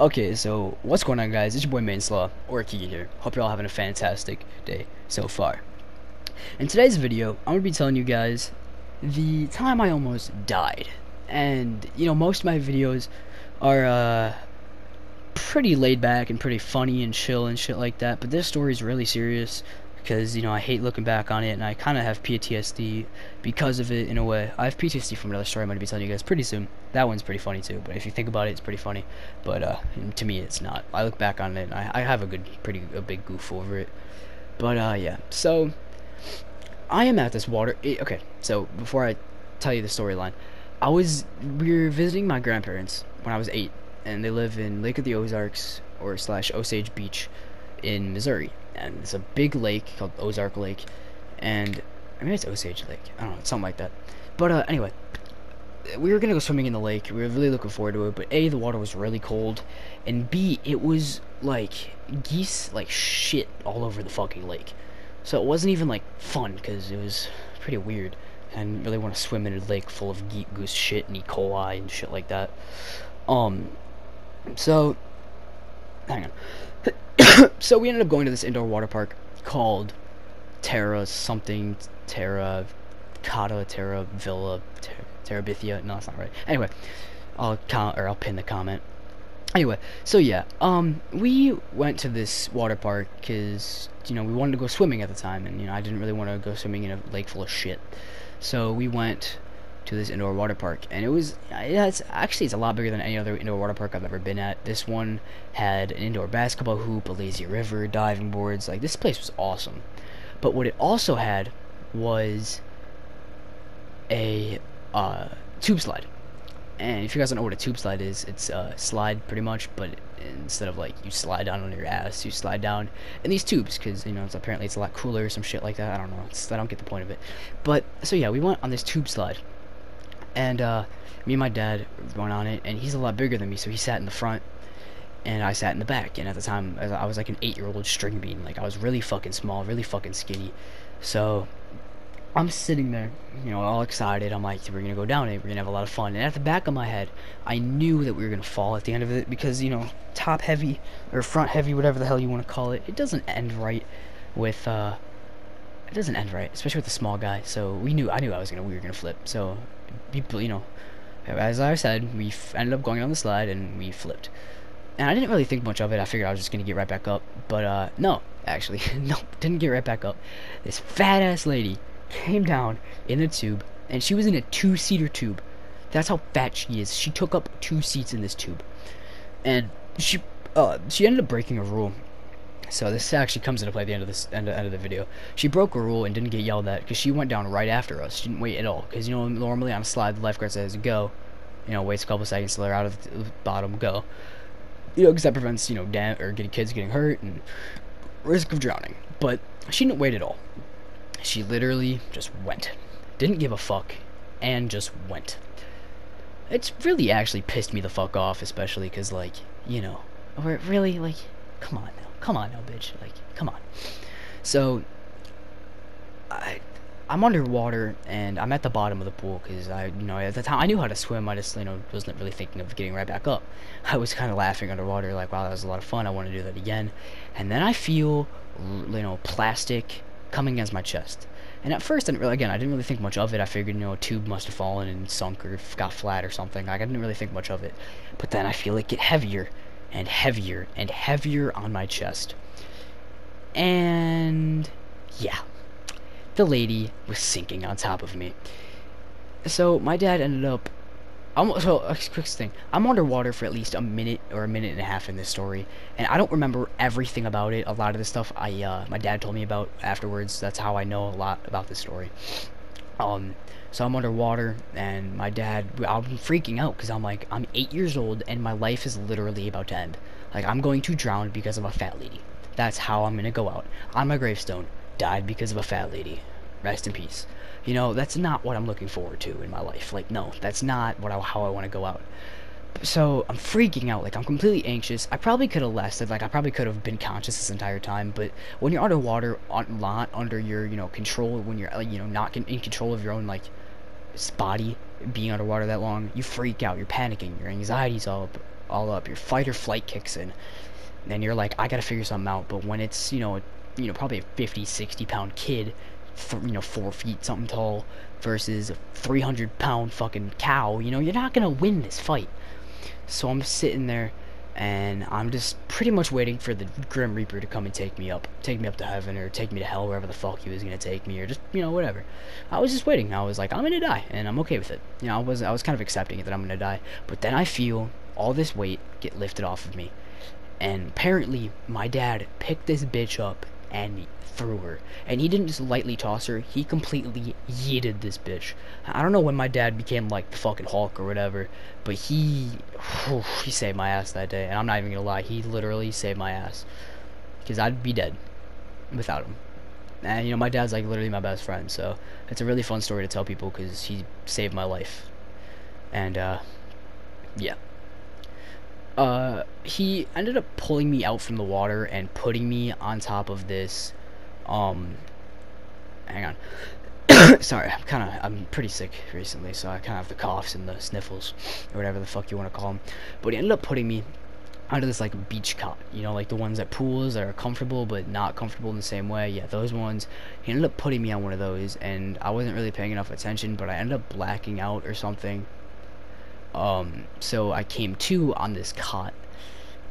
Okay, so what's going on, guys? It's your boy Mainslaw, or Kiki here. Hope you're all having a fantastic day so far. In today's video, I'm gonna be telling you guys the time I almost died. And, you know, most of my videos are, uh, pretty laid back and pretty funny and chill and shit like that, but this story is really serious because you know I hate looking back on it, and I kind of have PTSD because of it in a way. I have PTSD from another story I'm to be telling you guys pretty soon. That one's pretty funny too, but if you think about it, it's pretty funny. But uh, to me, it's not. I look back on it, and I, I have a good, pretty, a big goof over it. But uh, yeah. So I am at this water. It, eh, okay, so before I tell you the storyline, I was we were visiting my grandparents when I was eight, and they live in Lake of the Ozarks or slash Osage Beach in Missouri and it's a big lake called Ozark Lake, and I mean it's Osage Lake. I don't know, something like that. But uh, anyway, we were gonna go swimming in the lake. We were really looking forward to it. But a, the water was really cold, and b, it was like geese like shit all over the fucking lake. So it wasn't even like fun because it was pretty weird. I didn't really want to swim in a lake full of goose shit and E. coli and shit like that. Um, so hang on. so we ended up going to this indoor water park called Terra something Terra Cata Terra Villa Ter Terabithia. No, that's not right. Anyway, I'll count or I'll pin the comment. Anyway, so yeah, um, we went to this water park because you know we wanted to go swimming at the time, and you know I didn't really want to go swimming in a lake full of shit. So we went to this indoor water park and it was it's actually it's a lot bigger than any other indoor water park I've ever been at. This one had an indoor basketball hoop a lazy river diving boards like this place was awesome. But what it also had was a uh, tube slide. And if you guys don't know what a tube slide is it's a slide pretty much but instead of like you slide down on your ass you slide down in these tubes because you know it's apparently it's a lot cooler some shit like that. I don't know. It's, I don't get the point of it. But so yeah we went on this tube slide and uh, me and my dad went on it, and he's a lot bigger than me, so he sat in the front, and I sat in the back. And at the time, I was like an eight-year-old string bean. Like I was really fucking small, really fucking skinny. So I'm sitting there, you know, all excited. I'm like, we're gonna go down it. We're gonna have a lot of fun. And at the back of my head, I knew that we were gonna fall at the end of it because you know, top heavy or front heavy, whatever the hell you want to call it, it doesn't end right with. uh it doesn't end right, especially with the small guy. So we knew, I knew I was gonna, we were gonna flip. So people, you know, as I said, we ended up going on the slide and we flipped. And I didn't really think much of it. I figured I was just gonna get right back up, but uh, no, actually, no, didn't get right back up. This fat ass lady came down in the tube, and she was in a two-seater tube. That's how fat she is. She took up two seats in this tube, and she uh, she ended up breaking a rule so this actually comes into play at the end of this end of, end of the video. She broke a rule and didn't get yelled at because she went down right after us. She didn't wait at all because you know normally on a slide the lifeguard says go, you know waits a couple seconds till they're out of the bottom go. You know because that prevents you know dam or getting kids getting hurt and risk of drowning. But she didn't wait at all. She literally just went, didn't give a fuck, and just went. It's really actually pissed me the fuck off, especially because like you know, or really like, come on now Come on now, bitch. Like, come on. So, I, I'm underwater and I'm at the bottom of the pool because I, you know, at the time I knew how to swim. I just, you know, wasn't really thinking of getting right back up. I was kind of laughing underwater, like, wow, that was a lot of fun. I want to do that again. And then I feel, you know, plastic coming against my chest. And at first, I didn't really, again, I didn't really think much of it. I figured, you know, a tube must have fallen and sunk or got flat or something. Like, I didn't really think much of it. But then I feel it get heavier and heavier and heavier on my chest. And yeah, the lady was sinking on top of me. So my dad ended up. I'm, so a quick thing. I'm underwater for at least a minute or a minute and a half in this story, and I don't remember everything about it. A lot of the stuff I uh, my dad told me about afterwards. That's how I know a lot about this story. Um, so I'm underwater, and my dad, I'm freaking out because I'm like, I'm eight years old, and my life is literally about to end. Like, I'm going to drown because of a fat lady. That's how I'm gonna go out. On my gravestone, died because of a fat lady. Rest in peace. You know, that's not what I'm looking forward to in my life. Like, no, that's not what I, how I want to go out. So I'm freaking out. Like, I'm completely anxious. I probably could have lasted. Like, I probably could have been conscious this entire time. But when you're underwater, on, lot under your, you know, control, when you're, you know, not in control of your own, like, body being underwater that long, you freak out, you're panicking, your anxiety's all up, all up. Your fight or flight kicks in, and you're like, I gotta figure something out. But when it's you know, you know, probably a 50, 60 pound kid, you know, four feet something tall versus a 300 pound fucking cow, you know, you're not gonna win this fight. So I'm sitting there and I'm just pretty much waiting for the Grim Reaper to come and take me up, take me up to heaven, or take me to hell, wherever the fuck he was gonna take me, or just you know whatever. I was just waiting. I was like, I'm gonna die, and I'm okay with it. You know, I was I was kind of accepting it that I'm gonna die, but then I feel all this weight get lifted off of me, and apparently my dad picked this bitch up and threw her. And he didn't just lightly toss her, he completely yeeted this bitch. I don't know when my dad became like the fucking Hulk or whatever, but he whew, he saved my ass that day. And I'm not even gonna lie, he literally saved my ass. Because I'd be dead without him. And you know, my dad's like literally my best friend, so it's a really fun story to tell people because he saved my life. And uh, yeah. Uh, he ended up pulling me out from the water and putting me on top of this um, hang on. Sorry, I'm kind of, I'm pretty sick recently, so I kind of have the coughs and the sniffles, or whatever the fuck you want to call them. But he ended up putting me onto this, like, beach cot, you know, like the ones at pools that are comfortable, but not comfortable in the same way. Yeah, those ones. He ended up putting me on one of those, and I wasn't really paying enough attention, but I ended up blacking out or something. Um, so I came to on this cot,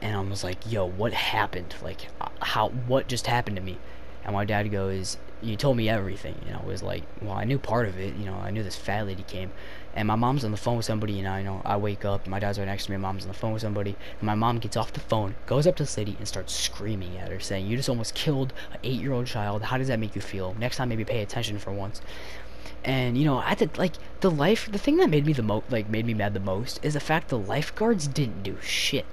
and I was like, yo, what happened? Like, how, what just happened to me? And my dad goes, you told me everything. Know, it was like, well, I knew part of it. You know, I knew this fat lady came. And my mom's on the phone with somebody, and I know I wake up, my dad's right next to me, mom's on the phone with somebody, and my mom gets off the phone, goes up to this lady, and starts screaming at her, saying, "You just almost killed an eight-year-old child. How does that make you feel? Next time, maybe pay attention for once." And you know, I had like the life, the thing that made me the most, like made me mad the most, is the fact the lifeguards didn't do shit.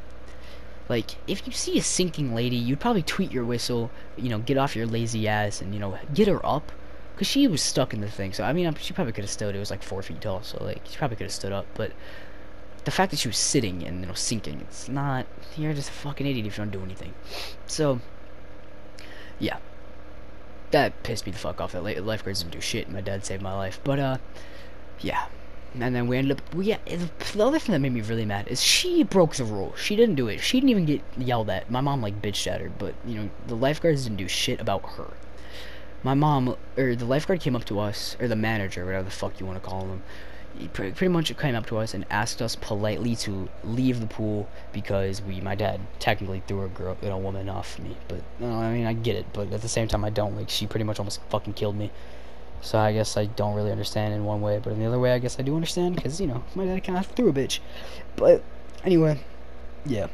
Like, if you see a sinking lady, you'd probably tweet your whistle, you know, get off your lazy ass and, you know, get her up. Because she was stuck in the thing. So, I mean, she probably could have stood. It was like four feet tall. So, like, she probably could have stood up. But the fact that she was sitting and, you know, sinking, it's not. You're just a fucking idiot if you don't do anything. So, yeah. That pissed me the fuck off. That lifeguards didn't do shit. and My dad saved my life. But, uh, yeah and then we ended up we yeah the other thing that made me really mad is she broke the rule she didn't do it she didn't even get yelled at my mom like bitched at her but you know the lifeguards didn't do shit about her my mom or the lifeguard came up to us or the manager whatever the fuck you want to call he pretty much came up to us and asked us politely to leave the pool because we my dad technically threw a girl you know woman off me but you know, I mean I get it but at the same time I don't like she pretty much almost fucking killed me so I guess I don't really understand in one way, but in the other way, I guess I do understand because you know my dad kind of threw a bitch. But anyway, yeah.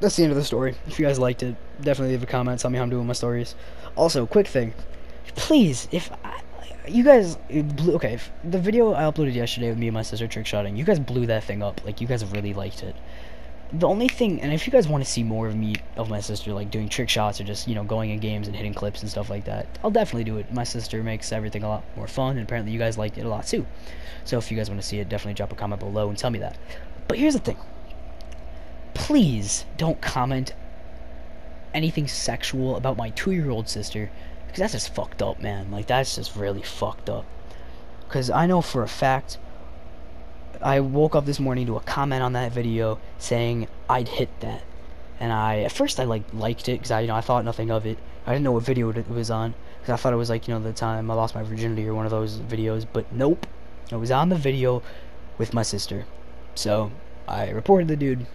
That's the end of the story. If you guys liked it, definitely leave a comment. Tell me how I'm doing my stories. Also, quick thing, please, if I, you guys blew, okay, the video I uploaded yesterday with me and my sister trick shotting, you guys blew that thing up. Like you guys really liked it the only thing, and if you guys want to see more of me, of my sister, like doing trick shots or just, you know, going in games and hitting clips and stuff like that, I'll definitely do it. My sister makes everything a lot more fun, and apparently you guys liked it a lot too. So if you guys want to see it, definitely drop a comment below and tell me that. But here's the thing. Please don't comment anything sexual about my two-year-old sister, because that's just fucked up, man. Like, that's just really fucked up. Because I know for a fact I woke up this morning to a comment on that video saying I'd hit that, and I at first I like liked it because I you know I thought nothing of it. I didn't know what video it was on because I thought it was like you know the time I lost my virginity or one of those videos, but nope, it was on the video with my sister. So I reported the dude,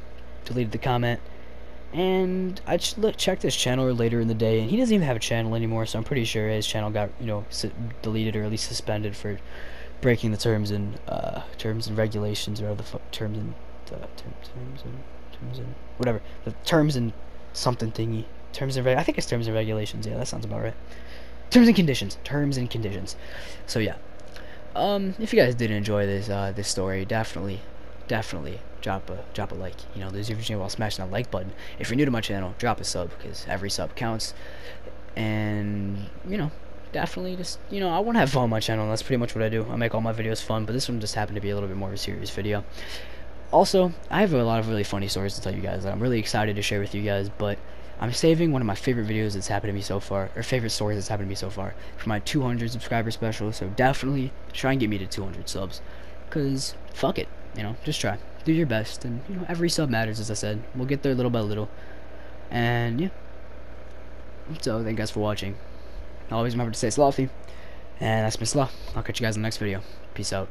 deleted the comment, and I checked his channel later in the day, and he doesn't even have a channel anymore. So I'm pretty sure his channel got you know deleted or at least suspended for breaking the terms and uh, terms and regulations or the terms and uh, terms, terms and terms and whatever the terms and something thingy. Terms and I think it's terms and regulations yeah that sounds about right. Terms and conditions terms and conditions. So yeah. Um if you guys did enjoy this uh this story definitely definitely drop a drop a like you know there's your channel while smashing that like button if you're new to my channel drop a sub because every sub counts and you know definitely just, you know, I want to have fun on my channel. That's pretty much what I do. I make all my videos fun, but this one just happened to be a little bit more of a serious video. Also, I have a lot of really funny stories to tell you guys that I'm really excited to share with you guys, but I'm saving one of my favorite videos that's happened to me so far, or favorite stories that's happened to me so far, for my 200 subscriber special, so definitely try and get me to 200 subs, because fuck it, You know, just try. Do your best, and you know, every sub matters, as I said. We'll get there little by little, and yeah. So thank you guys for watching. Always remember to stay slothy, and that's been. I'll catch you guys in the next video. Peace out.